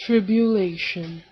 tribulation.